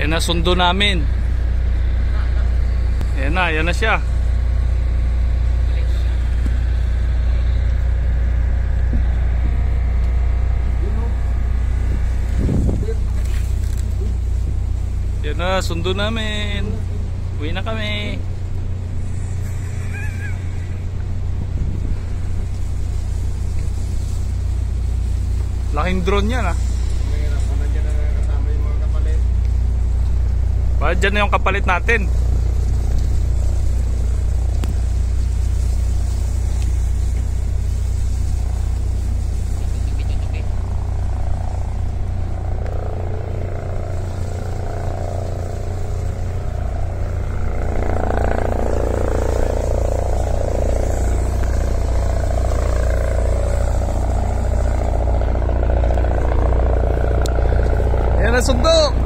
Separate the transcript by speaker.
Speaker 1: Yan na sundo namin. Yan na, yan na siya. Yan na, sundo namin. Uwi na kami. Laking drone yan ah. Baka dyan na yung kapalit natin. Yan na!